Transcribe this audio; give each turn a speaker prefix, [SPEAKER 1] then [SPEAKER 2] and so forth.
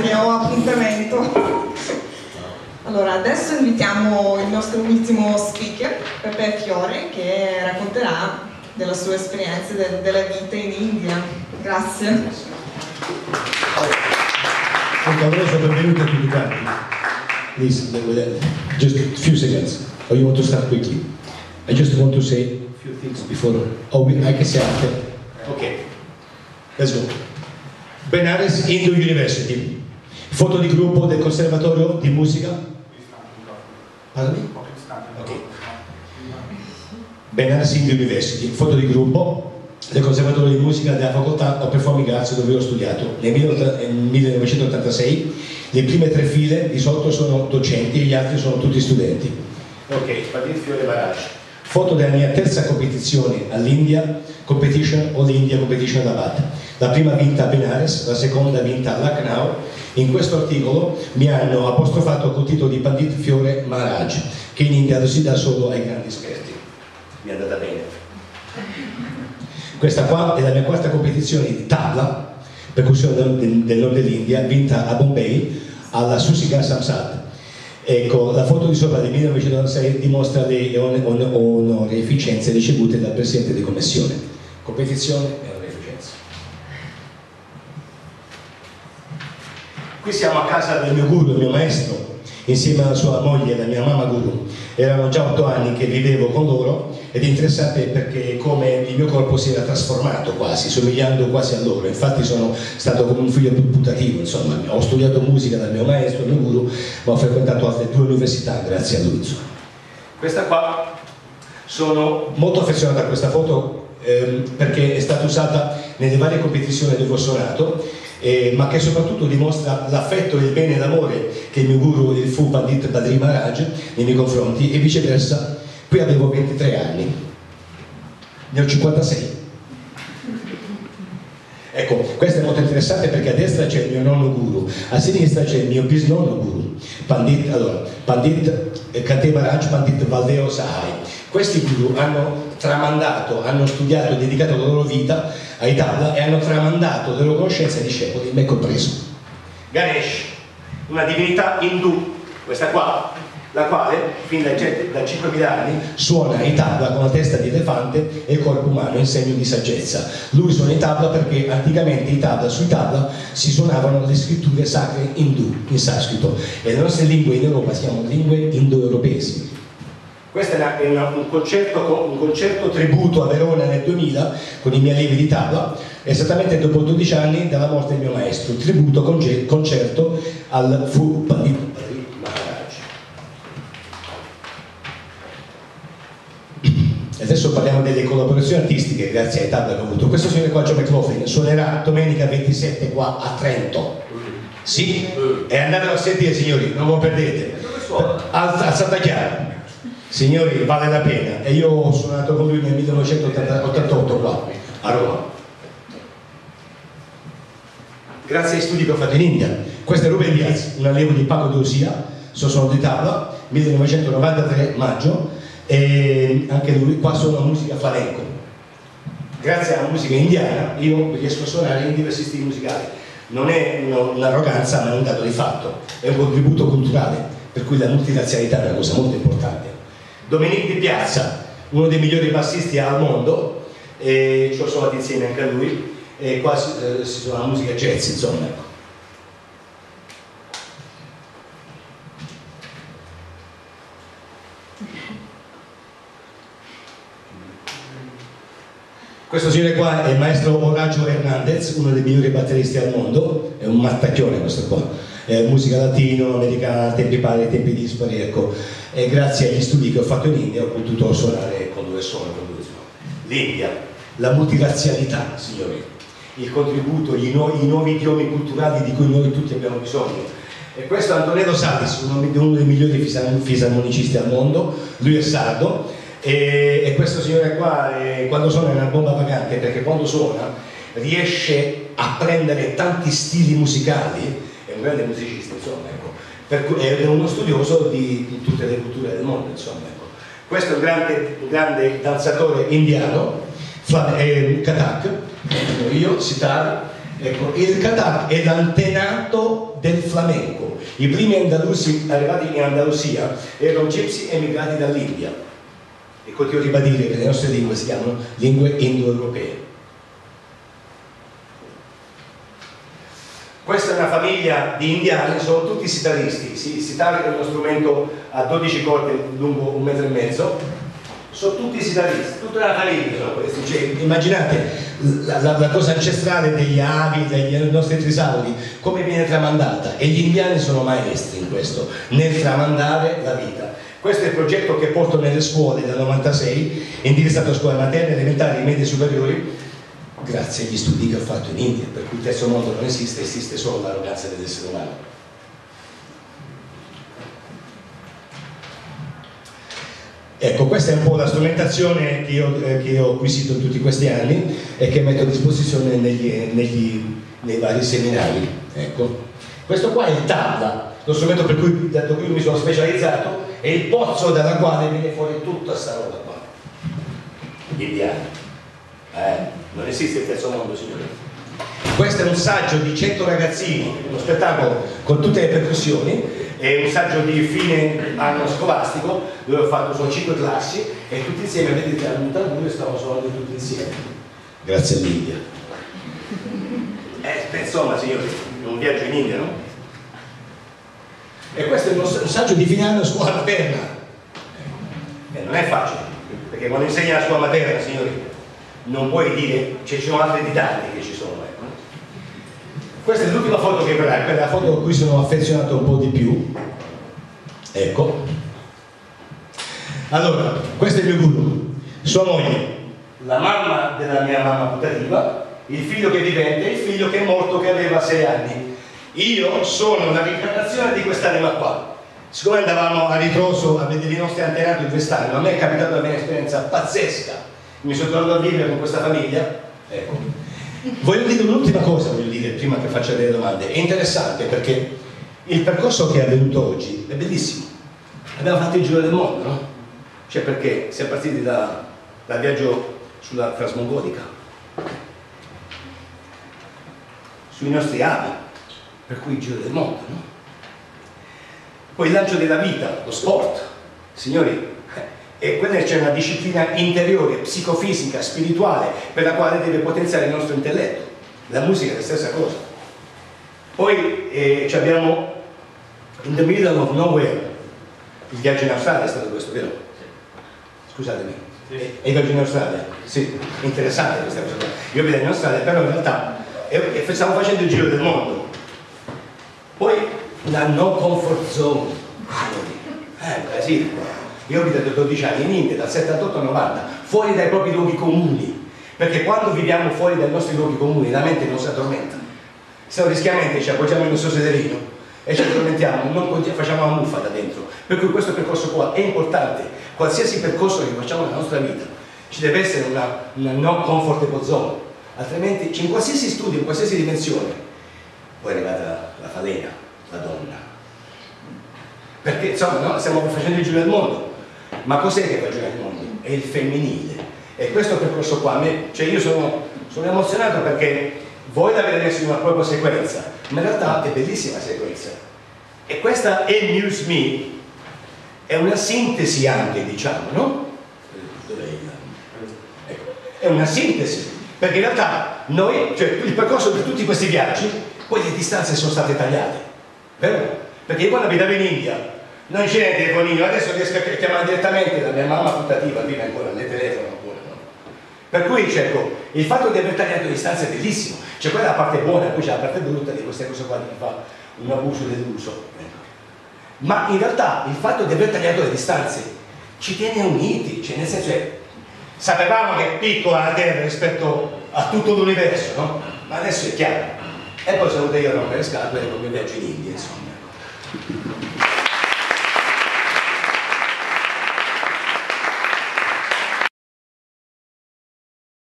[SPEAKER 1] che ho appuntamento. Allora, adesso invitiamo il nostro ultimo speaker, Pepe Fiore, che racconterà della sua esperienza de della vita in India. Grazie.
[SPEAKER 2] Un caloroso benvenuto a tutti quanti. Please, just a few seconds. Or you want to start quickly? I just want to say a few things before. Oh, I can say after. Okay. Let's go. Benares Hindu University. Foto di gruppo del Conservatorio di Musica? Pardon Ok. Benares Hindu University, foto di gruppo del Conservatorio di Musica della Facoltà of Performing Arts dove ho studiato. Nel 1986 le prime tre file di sotto sono docenti e gli altri sono tutti studenti. Ok, Padin Fiore Barage foto della mia terza competizione all'India Competition All India Competition ad Abad la prima vinta a Benares, la seconda vinta a Lucknow in questo articolo mi hanno apostrofato col titolo di Pandit Fiore Maharaj, che in India si dà solo ai grandi esperti. Mi è andata bene. Questa qua è la mia quarta competizione di tabla, percussione del, del nord dell'India, vinta a Bombay alla Susigar Samsat. Ecco, la foto di sopra del 1996 dimostra le onorificenze ricevute dal Presidente di Commissione. Competizione Qui siamo a casa del mio guru, il mio maestro, insieme alla sua moglie la mia mamma guru. Erano già otto anni che vivevo con loro ed è interessante perché come il mio corpo si era trasformato quasi, somigliando quasi a loro. Infatti sono stato come un figlio più putativo, insomma, ho studiato musica dal mio maestro, il mio guru, ma ho frequentato altre due università grazie a lui. Insomma. Questa qua, sono molto affezionato a questa foto ehm, perché è stata usata nelle varie competizioni dove ho suonato eh, ma che soprattutto dimostra l'affetto, il bene e l'amore che il mio guru, il fu Pandit Badri Maharaj, nei miei confronti e viceversa. Qui avevo 23 anni, ne ho 56. Ecco, questo è molto interessante perché a destra c'è il mio nonno guru, a sinistra c'è il mio bisnonno guru, Pandit, allora, Pandit Kate Maharaj, Pandit Valdeo Sahai. Questi guru hanno tramandato, hanno studiato e dedicato la loro vita ai Talla e hanno tramandato le loro conoscenze ai discepoli, me compreso. Ganesh, una divinità indù, questa qua, la quale fin da, da 5.000 anni suona i tabla con la testa di elefante e il corpo umano in segno di saggezza. Lui suona i tabla perché anticamente i tabla, sui tabla si suonavano le scritture sacre indù, in sanscrito, e le nostre lingue in Europa si chiamano lingue indoeuropesi questo è una, un, concerto, un, concerto, tributo a Verona nel 2000 con i miei allievi di tavola, esattamente dopo 12 anni dalla morte del mio maestro, il tributo concerto al Fu Maharaj. Adesso parliamo delle collaborazioni artistiche grazie ai tabla che ho avuto. Questo signore qua, Joe McLaughlin, suonerà domenica 27 qua a Trento. Sì? E andatelo a sentire signori, non lo perdete. Al, Santa Chiara signori vale la pena. E io ho suonato con lui nel 1988 qua. A Roma. Grazie ai studi che ho fatto in India. Questo è Ruben Diaz un allievo di Paco Dosia sono di tavola 1993 maggio e anche lui qua suona musica flamenco grazie alla musica indiana io riesco a suonare in diversi stili musicali. Non è un'arroganza ma è un dato di fatto. È un contributo culturale per cui la multirazzialità è una cosa molto importante Dominique Di Piazza, uno dei migliori bassisti al mondo, e ci ho suonato insieme anche a lui, e qua eh, si suona musica jazz, insomma. Ecco. Questo signore qua è il maestro Horacio Hernandez, uno dei migliori batteristi al mondo, è un mattacchione questo qua eh, musica latino-americana, tempi pari, tempi dispari, ecco. E grazie agli studi che ho fatto in India ho potuto suonare con due suono, con due suono. L'India, la multirazzialità, signori, il contributo, i, nu i nuovi idiomi culturali di cui noi tutti abbiamo bisogno. E questo è Antonello Salis, uno, uno dei migliori fisarmonicisti al mondo, lui è sardo, e, e questo signore qua, eh, quando suona è una bomba vagante, perché quando suona riesce a prendere tanti stili musicali un grande musicista, insomma, ecco. è uno studioso di, di, tutte le culture del mondo, insomma, ecco. Questo è un grande, un grande danzatore indiano, eh, Kathak, io, sitar, Ecco, il Qatar è l'antenato del flamenco. I primi andalusi arrivati in Andalusia erano gypsy emigrati dall'India. E continuo a ribadire che le nostre lingue si chiamano lingue indoeuropee. Questa è una famiglia di indiani, sono tutti sitaristi. Si, sitar è uno strumento a 12 corde lungo un metro e mezzo. Sono tutti sitaristi, tutta la famiglia sono questi. Cioè, immaginate la, la, la, cosa ancestrale degli avi, dei nostri trisauri, come viene tramandata. E gli indiani sono maestri in questo, nel tramandare la vita. Questo è il progetto che porto nelle scuole dal 96, indirizzato a scuole materne, elementari, medie e superiori, grazie agli studi che ho fatto in India, per cui il terzo mondo non esiste, esiste solo l'arroganza dell'essere umano. Ecco, questa è un po' la strumentazione che io, eh, che ho acquisito in tutti questi anni e che metto a disposizione negli, negli, nei vari seminari. Ecco. Questo qua è il tabla, lo strumento per cui, da cui mi sono specializzato, è il pozzo dalla quale viene fuori tutta questa roba qua. Gli indiani. Eh, non esiste il terzo mondo, signore. Questo è un saggio di 100 ragazzini, uno spettacolo con tutte le percussioni, è un saggio di fine anno scolastico dove ho fatto solo 5 classi e tutti insieme, vedete, al Mutagure stavamo suonando tutti insieme. Grazie all'India. Eh, insomma, signori, un viaggio in India, no? E questo è un saggio di fine anno scuola materna. Eh, non è facile, perché quando insegna la scuola materna, signori, non puoi dire, ci sono altri ditanti che ci sono. Ecco. Questa è l'ultima foto che verrà, quella la foto a cui sono affezionato un po' di più. Ecco. Allora, questo è il mio guru, sua moglie, la mamma della mia mamma putativa, il figlio che vivente e il figlio che è morto che aveva sei anni. Io sono la reincarnazione di quest'anima qua. Siccome andavamo a ritroso a vedere i nostri antenati in quest'anno, a me è capitata una esperienza pazzesca mi sono trovato a vivere con questa famiglia. Ecco. Voglio dire un'ultima cosa, voglio dire, prima che faccia delle domande. È interessante perché il percorso che è avvenuto oggi è bellissimo. Abbiamo fatto il giro del mondo, no? Cioè perché siamo partiti da, dal viaggio sulla Transmongolica, sui nostri avi, per cui il giro del mondo, no? Poi il lancio della vita, lo sport. Signori, e quella c'è una disciplina interiore, psicofisica, spirituale, per la quale deve potenziare il nostro intelletto. La musica è la stessa cosa. Poi eh, abbiamo In the Middle of Nowhere, il viaggio in Australia è stato questo, vero? Scusatemi. Sì. E il viaggio in Australia? Sì, interessante questa cosa. Io vedo in Australia, però in realtà e, e stiamo facendo il giro del mondo. Poi la no comfort zone. Eh, sì io ho abitato 12 anni in India, dal 78 al 90, fuori dai propri luoghi comuni, perché quando viviamo fuori dai nostri luoghi comuni la mente non si addormenta. Se no rischiamente ci appoggiamo il nostro sederino e ci addormentiamo, non facciamo la muffa da dentro. Per cui questo percorso qua è importante. Qualsiasi percorso che facciamo nella nostra vita ci deve essere una, una non comfortable zone, altrimenti in qualsiasi studio, in qualsiasi dimensione, poi è arrivata la falena, la donna. Perché insomma no? stiamo facendo il giro del mondo, ma cos'è che ragiona il mondo? È il femminile. E questo percorso qua, cioè io sono, sono emozionato perché voi l'avete messo in una propria sequenza, ma in realtà è bellissima sequenza. E questa è News Me, è una sintesi anche, diciamo, no? Ecco. È una sintesi, perché in realtà noi, cioè il percorso di tutti questi viaggi, poi le distanze sono state tagliate, vero? Perché io quando abitavo in India, non c'è il telefonino, adesso riesco a chiamare direttamente la mia mamma putativa, vive ancora nel telefono ancora, no? Per cui cerco, il fatto di aver tagliato distanze è bellissimo, c'è quella parte buona, poi c'è la parte brutta di queste cose qua che fa un abuso dell'uso. Ma in realtà il fatto di aver tagliato le distanze ci tiene uniti, cioè nel senso che sapevamo che è piccola la Terra rispetto a tutto l'universo, no? Ma adesso è chiaro. E poi sono io a rompere le scatole con mio viaggio in India, insomma.